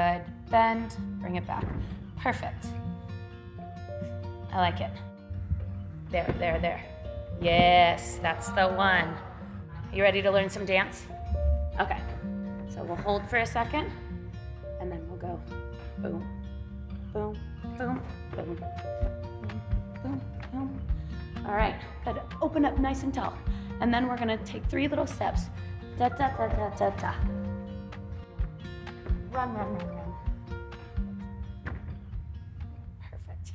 Good. Bend, bring it back. Perfect. I like it. There, there, there. Yes, that's the one. You ready to learn some dance? Okay. So we'll hold for a second, and then we'll go boom, boom, boom, boom, boom, boom, boom. All right, good. Open up nice and tall. And then we're gonna take three little steps. Da, da, da, da, da, da. Run, run, run, run. Perfect.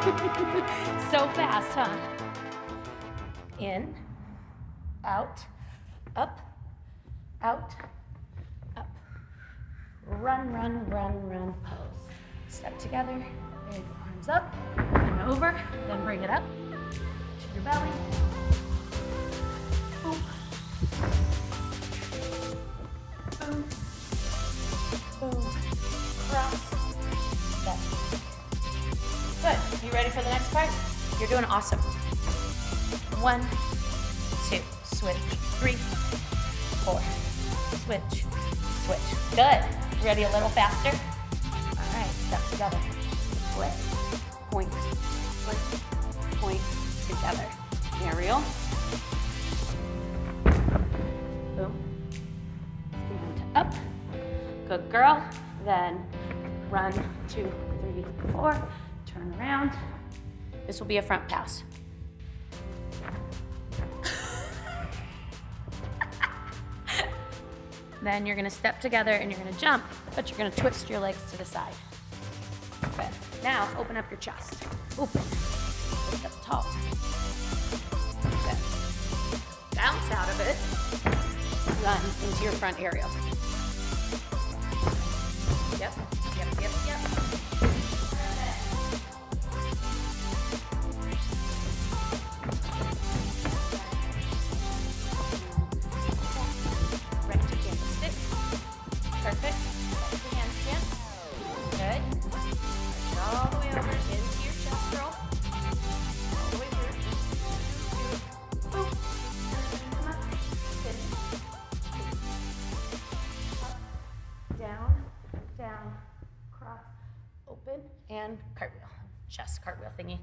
so fast, huh? In, out, up, out, up. Run, run, run, run, pose. Step together, big arms up, and over, then bring it up to your belly. Boom. Boom. Boom. Good. You ready for the next part? You're doing awesome. One, two, switch, three, four, switch, switch. Good. Ready a little faster? Step together. Flip, point, flip, point, together. Aerial. Boom. Up. Good girl. Then run, two, three, four. Turn around. This will be a front pass. Then you're gonna step together and you're gonna jump, but you're gonna twist your legs to the side. Now open up your chest. Open. Lift up tall. Good. Bounce out of it. Run into your front aerial. Chest cartwheel thingy.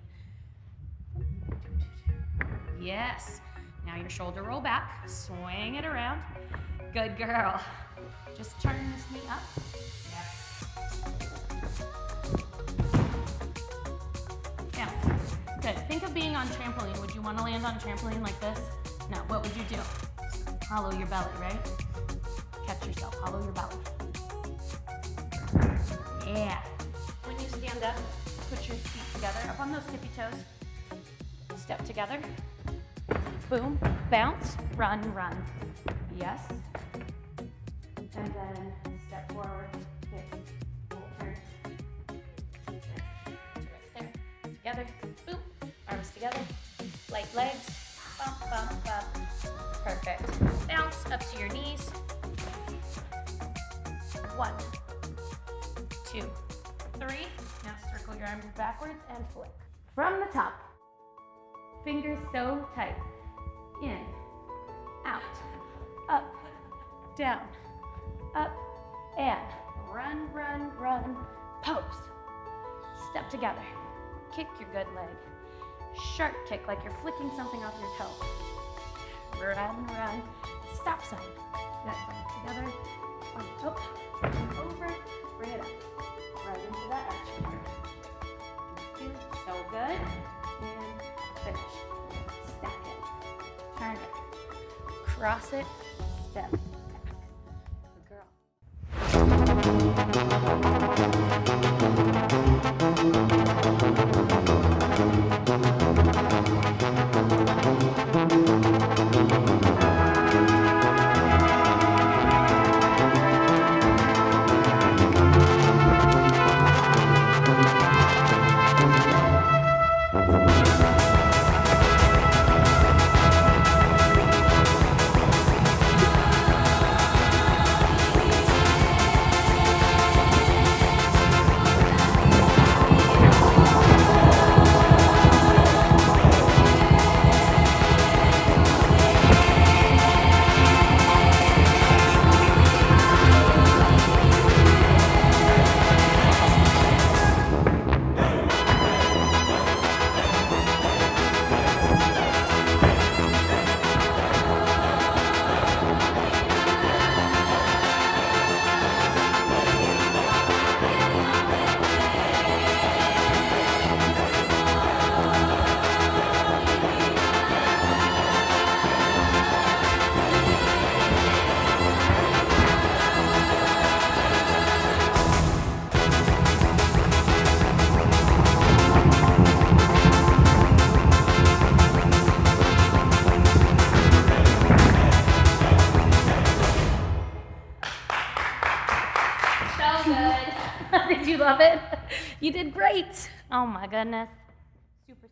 Yes. Now your shoulder roll back, swing it around. Good girl. Just turn this knee up. Yeah. Good. Think of being on trampoline. Would you want to land on a trampoline like this? No. What would you do? Hollow your belly, right? Catch yourself. Hollow together up on those tippy toes. Step together. Boom, bounce, run, run. Yes. And then step forward, kick, full turn. Right there. Together, boom, arms together, light legs, bump, bump, bump. Perfect. Bounce up to your knees. One, two, three. Circle your arms backwards and flick. From the top. Fingers so tight. In, out, up, down, up, and run, run, run, pose. Step together. Kick your good leg. Sharp kick like you're flicking something off your toe. Run, run. Stop sign. Together. Cross it. Step back. Good girl. Good. did you love it? You did great. Oh my goodness. Super.